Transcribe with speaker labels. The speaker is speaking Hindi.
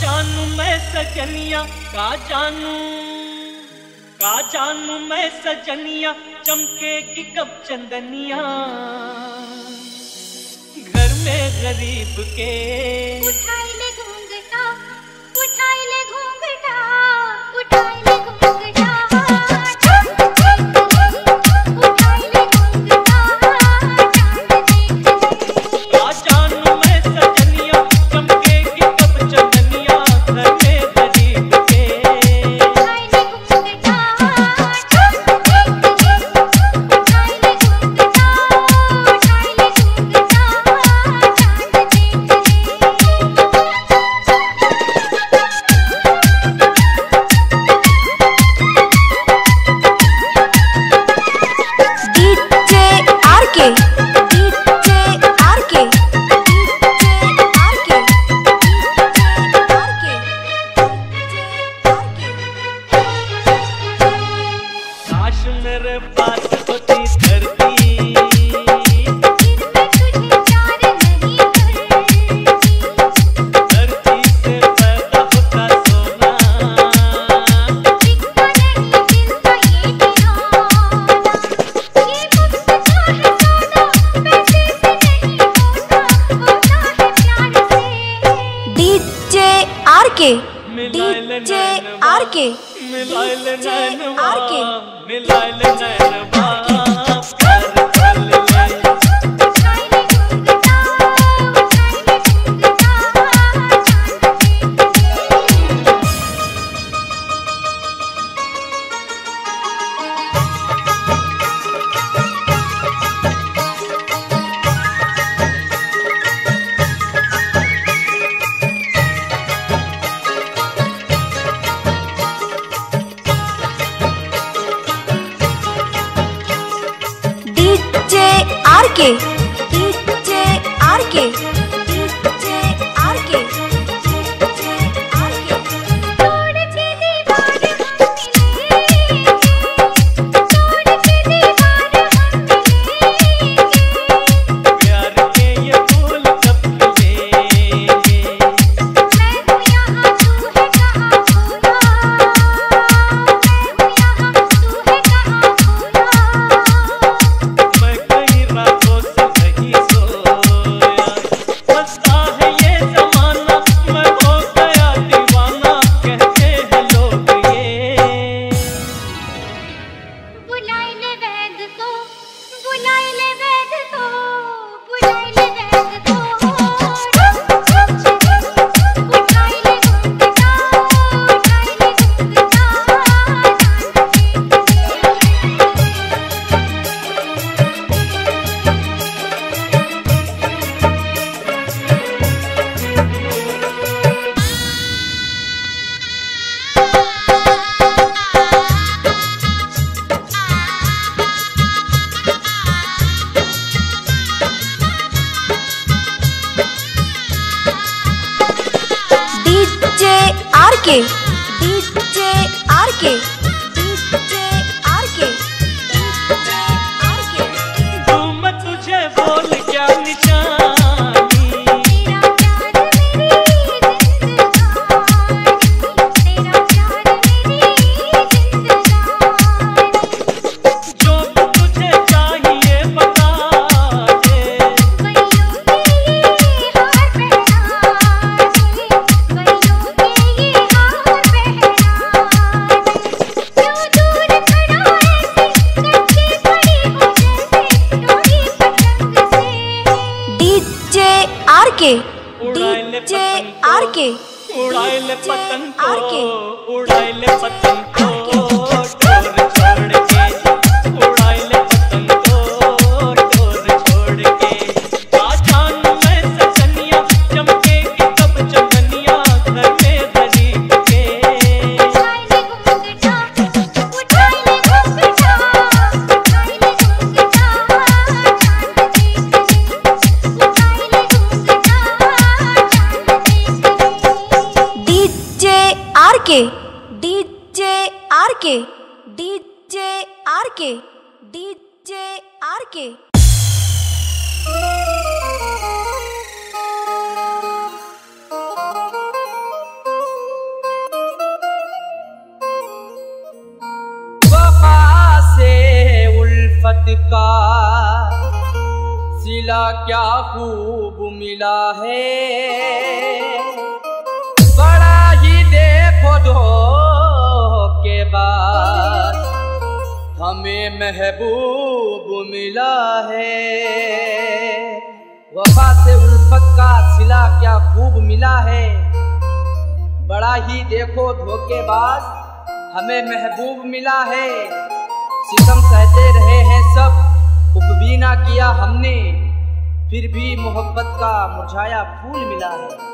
Speaker 1: जानू मैं सजनिया, का जानू का जानू मैं सजनिया, चमके की कब चंदनिया? घर में गरीब के
Speaker 2: के
Speaker 3: DJ
Speaker 2: R K
Speaker 3: DJ
Speaker 2: R K मिलाए ले नैनवा। बिहार के आर के। D
Speaker 1: J
Speaker 2: R K K
Speaker 3: DJ
Speaker 1: R K
Speaker 3: DJ R
Speaker 1: K उड़ाइले पतंग को पतंग को। K D J R K
Speaker 3: D J R K D J R K.
Speaker 4: का सिला क्या खूब मिला है। देखो के बाद हमें महबूब मिला है। वफा से उल्फत का सिला क्या खूब मिला है। बड़ा ही देखो धोखेबाज हमें महबूब मिला है। सितम सहते रहे हैं सब उपबीना किया हमने, फिर भी मोहब्बत का मुरझाया फूल मिला है।